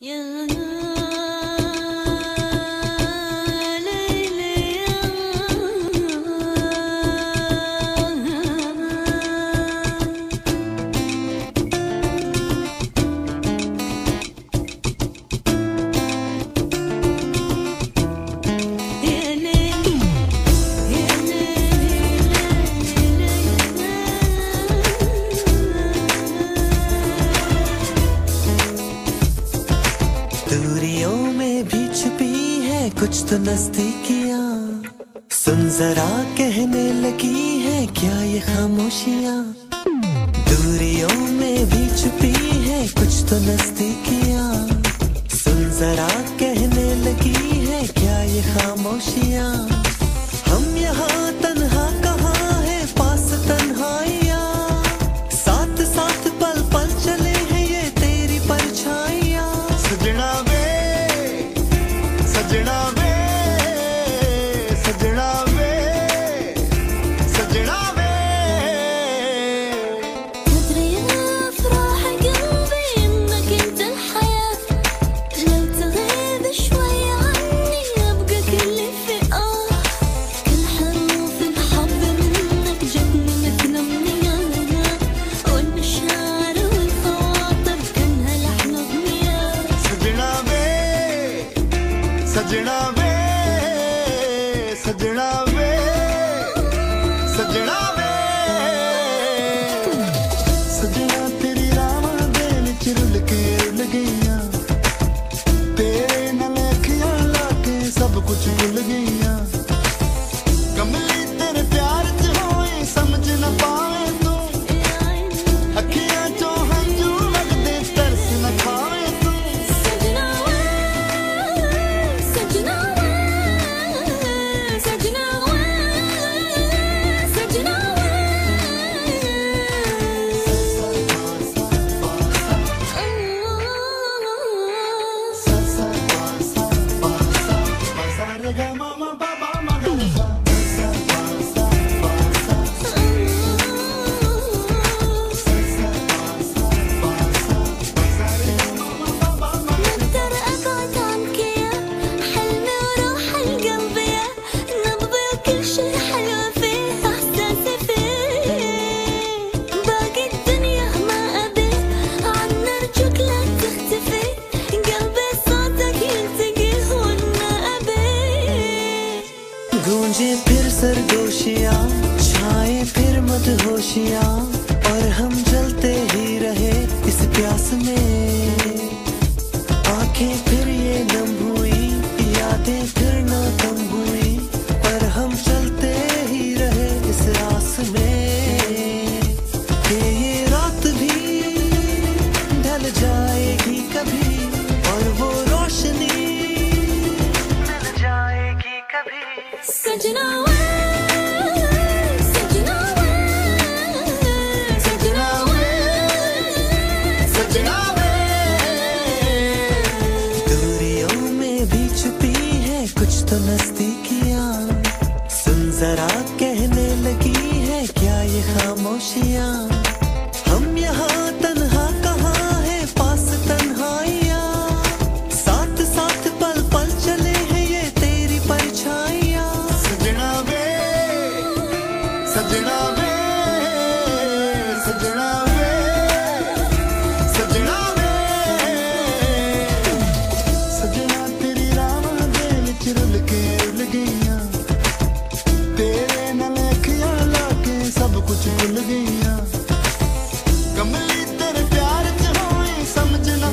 有。कुछ तो नजदीकियाँ। सुन जरा कहने लगी है, क्या ये खामोशियाँ? दूरियों में भी छुपी है, कुछ तो नज़दीक बजे फिर सरगोशियाँ छाए फिर मत होशियाँ और हम तो नजदीकिया सुन जरा कहने लगी है क्या ये खामोशिया? हम यहाँ तन